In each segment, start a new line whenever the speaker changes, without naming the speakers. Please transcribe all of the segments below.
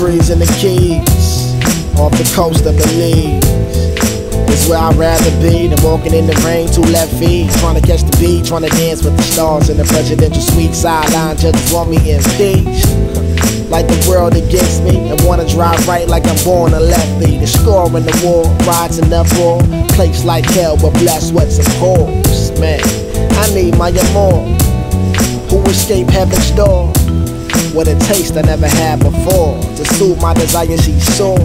the Keys, off the coast of Belize. It's where I'd rather be than walking in the rain, two left feet. Trying to catch the beat, trying to dance with the stars in the presidential suite. Sideline judges want me impeached. Like the world against me, and wanna drive right like I'm born a lefty. The score in the war, rides in the war. Place like hell, but bless what's course. Man, I need my amour. Who escaped heaven's door? With a taste I never had before. To soothe my desire, she soars.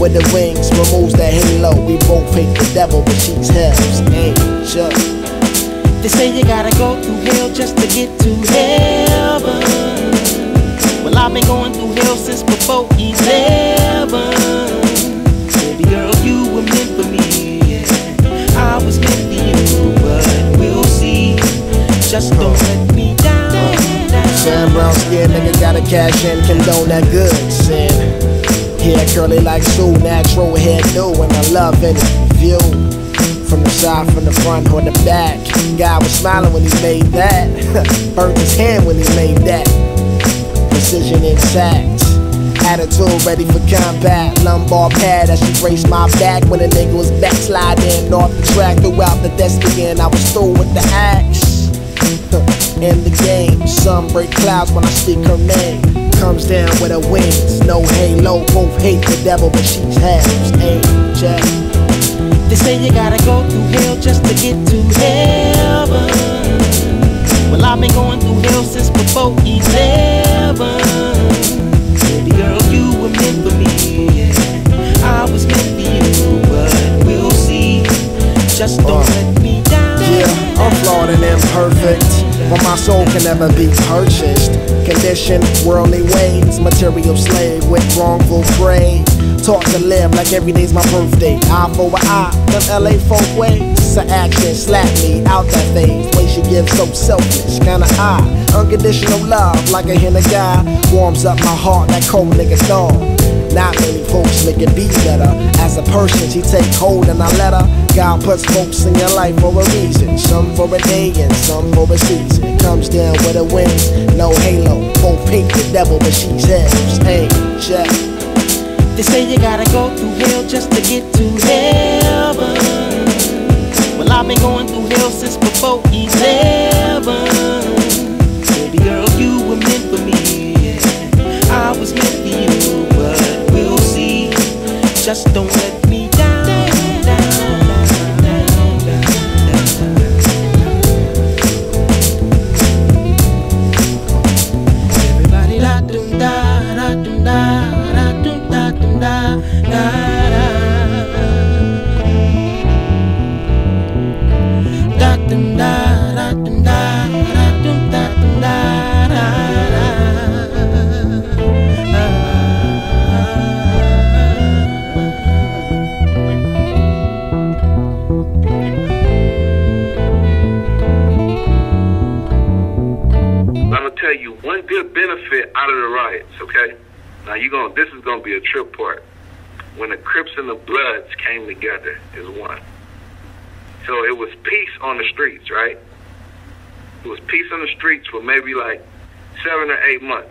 With the wings, removes the halo. We both hate the devil, but she's hell's angel.
They say you gotta go through hell just to get to heaven.
Nigga gotta cash in, condone that good sin. Hair curly like Sue, natural hairdo, and I love any view. From the side, from the front, or the back. God was smiling when he made that. Burnt his hand when he made that. Precision intact. Attitude ready for combat. Lumbar pad as she braced my back when a nigga was backsliding off the track throughout the thespian. I was through with the axe. In the game, some break clouds when I speak her name. Comes down with her wings, no halo. Both hate the devil, but she's hell's angel.
They say you gotta go through hell just to get to heaven. Well, I've been going through hell since before 11. Baby girl, you were meant for me. Yeah. I was meant for you, but we'll see. Just don't
Uh.
let me down.
Yeah, I'm flawed and imperfect, but my soul can never be purchased. Conditioned, worldly ways, material slave with wrongful prey. Taught to live like every day's my birthday. Eye for an eye, them LA folk ways. So action slap me out that phase. Way she gives so selfish, kinda high. Unconditional love, like a henna guy. Warms up my heart, that cold nigga dog. Not many folks make it be better. As a person, she take hold and I let her. God puts folks in your life for a reason. Some for a day and some for a season. Comes down with the wings, no halo. Both hate the devil, but she's angel.
They say you gotta go through
tell you one good benefit out of the riots, okay? Now you to this is gonna be a trip part. When the Crips and the Bloods came together as one. So it was peace on the streets, right? It was peace on the streets for maybe like seven or eight months.